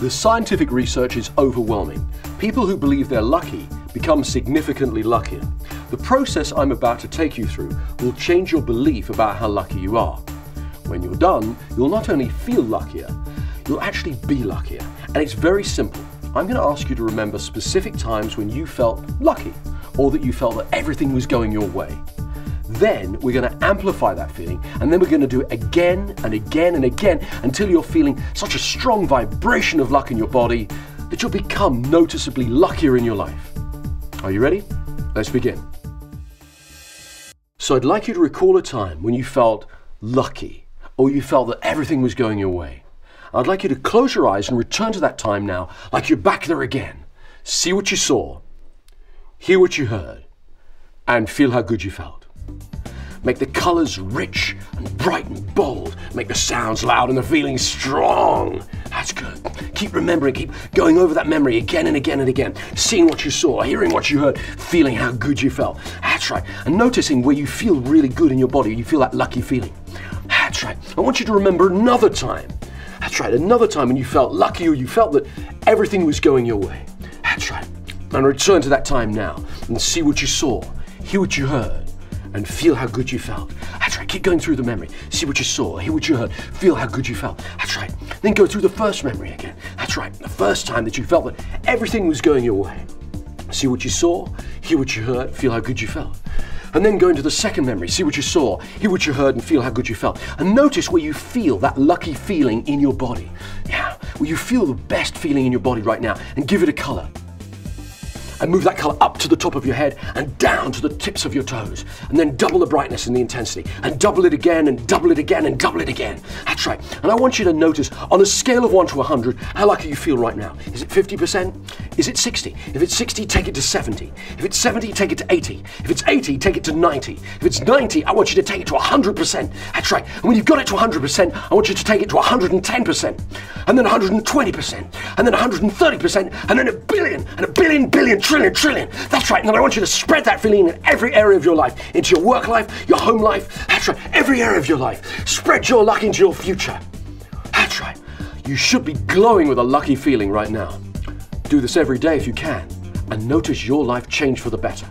The scientific research is overwhelming. People who believe they're lucky become significantly luckier. The process I'm about to take you through will change your belief about how lucky you are. When you're done, you'll not only feel luckier, you'll actually be luckier. And it's very simple. I'm going to ask you to remember specific times when you felt lucky or that you felt that everything was going your way. Then we're going to amplify that feeling and then we're going to do it again and again and again until you're feeling such a strong vibration of luck in your body that you'll become noticeably luckier in your life. Are you ready? Let's begin. So I'd like you to recall a time when you felt lucky or you felt that everything was going your way. I'd like you to close your eyes and return to that time now like you're back there again. See what you saw, hear what you heard, and feel how good you felt. Make the colors rich and bright and bold. Make the sounds loud and the feelings strong. That's good. Keep remembering, keep going over that memory again and again and again. Seeing what you saw, hearing what you heard, feeling how good you felt. That's right. And noticing where you feel really good in your body, you feel that lucky feeling. That's right. I want you to remember another time. That's right. Another time when you felt lucky or you felt that everything was going your way. That's right. And return to that time now and see what you saw, hear what you heard and feel how good you felt. That's right, keep going through the memory. See what you saw, hear what you heard, feel how good you felt. That's right. Then go through the first memory again. That's right, the first time that you felt that everything was going your way. See what you saw, hear what you heard, feel how good you felt. And then go into the second memory, see what you saw, hear what you heard, and feel how good you felt. And notice where you feel that lucky feeling in your body. Yeah, where you feel the best feeling in your body right now, and give it a color and move that color up to the top of your head and down to the tips of your toes. And then double the brightness and the intensity and double it again and double it again and double it again. That's right. And I want you to notice on a scale of 1 to 100 how lucky you feel right now. Is it 50%? Is it 60? If it's 60, take it to 70. If it's 70, take it to 80. If it's 80, take it to 90. If it's 90, I want you to take it to 100%. That's right. And when you've got it to 100%, I want you to take it to 110%. And then 120%. And then 130%. And then a billion and a billion billion trillion, trillion. That's right. And I want you to spread that feeling in every area of your life, into your work life, your home life. That's right. Every area of your life. Spread your luck into your future. That's right. You should be glowing with a lucky feeling right now. Do this every day if you can, and notice your life change for the better.